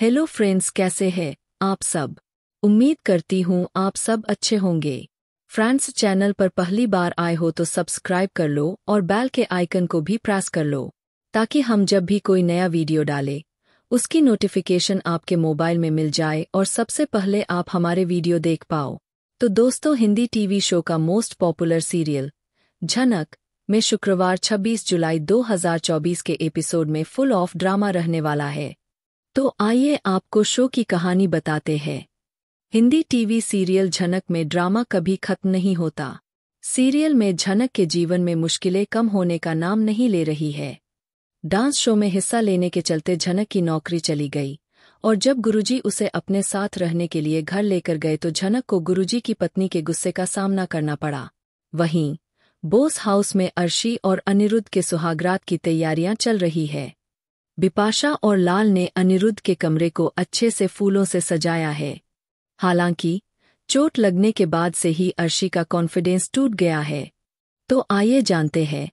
Hello friends कैसे हैं आप सब? उम्मीद करती हूँ आप सब अच्छे होंगे। फ्रेंड्स, चैनल पर पहली बार आए हो तो सब्सक्राइब कर लो और बेल के आइकन को भी प्रेस कर लो, ताकि हम जब भी कोई नया वीडियो डालें, उसकी नोटिफिकेशन आपके मोबाइल में मिल जाए और सबसे पहले आप हमारे वीडियो देख पाओ। तो दोस्तों, हिंदी टीवी शो का मोस्ट पॉपुलर सीरियल, झनक, में शुक्रवार 26 जुलाई 2024 के एपिसोड में फुल ऑफ़ ड्रामा रहने वाला है। तो आइए आपको शो की कहानी बताते हैं। हिंदी टीवी सीरियल झनक में ड्रामा कभी खत्म नहीं होता। सीरियल में झनक के जीवन में मुश्किलें कम होने का नाम नहीं ले रही है। डांस शो में हिस्सा लेने के चलते झनक की नौकरी चली गई और जब गुरुजी उसे अपने साथ रहने के लिए घर लेकर गए तो झनक को गुरुजी की पत्नी के गुस्से का सामना करना पड़ा। वहीं, बोस हाउस में अर्शी और अनिरुद्ध के सुहागरात की तैयारियाँ चल रही है। बिपाशा और लाल ने अनिरुद्ध के कमरे को अच्छे से फूलों से सजाया है। हालाँकि, चोट लगने के बाद से ही अर्शी का कॉन्फिडेंस टूट गया है। तो आइए जानते हैं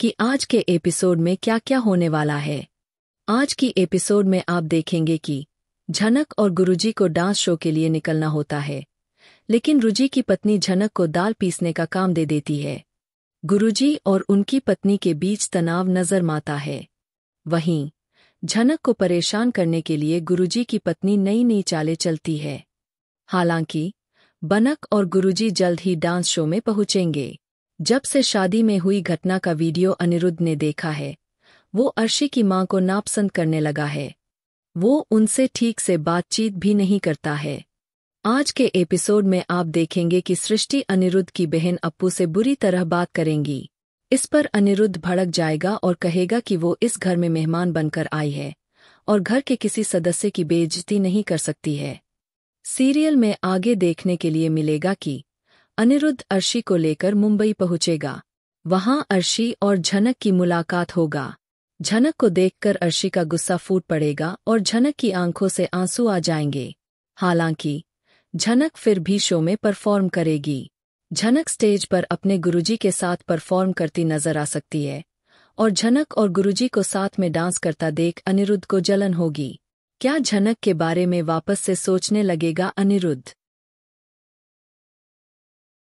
कि आज के एपिसोड में क्या क्या होने वाला है। आज की एपिसोड में आप देखेंगे कि झनक और गुरुजी को डांस शो के लिए निकलना होता है। लेकिन रुजी की पत्नी झनक को दाल पीसने का काम दे देती है। गुरुजी और उनकी पत्नी के बीच तनाव नज़र माता है। वहीं झनक को परेशान करने के लिए गुरुजी की पत्नी नई नई चालें चलती है। हालाँकि, बनक और गुरुजी जल्द ही डांस शो में पहुँचेंगे। जब से शादी में हुई घटना का वीडियो अनिरुद्ध ने देखा है, वो अर्शी की माँ को नापसंद करने लगा है। वो उनसे ठीक से बातचीत भी नहीं करता है। आज के एपिसोड में आप देखेंगे कि सृष्टि अनिरुद्ध की बहन अप्पू से बुरी तरह बात करेंगी। इस पर अनिरुद्ध भड़क जाएगा और कहेगा कि वो इस घर में मेहमान बनकर आई है और घर के किसी सदस्य की बेइज्जती नहीं कर सकती है। सीरियल में आगे देखने के लिए मिलेगा कि अनिरुद्ध अर्शी को लेकर मुंबई पहुंचेगा। वहाँ अर्शी और झनक की मुलाकात होगा। झनक को देखकर अर्शी का गुस्सा फूट पड़ेगा और झनक की आँखों से आँसू आ जाएँगे। हालाँकि, झनक फिर भी शो में परफॉर्म करेगी। झनक स्टेज पर अपने गुरुजी के साथ परफॉर्म करती नज़र आ सकती है, और झनक और गुरुजी को साथ में डांस करता देख अनिरुद्ध को जलन होगी। क्या झनक के बारे में वापस से सोचने लगेगा अनिरुद्ध?